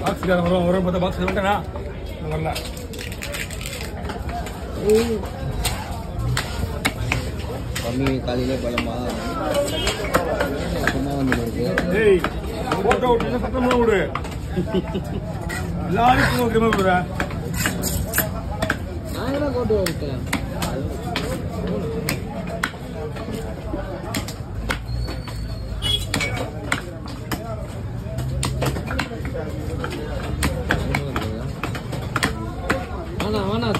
பாக்ஸ்காரன் வரும் வரும் பார்த்தா பாக்ஸ் வந்துட்டேனா வரல கம்மி காலையிலே பலமா சும்மா வந்து போட்டோ விட்டு சத்தமா விடு எல்லாருக்கும் ஓகேமா விடுற நான் போட்டோ எடுக்கலாம் வேணா வேணா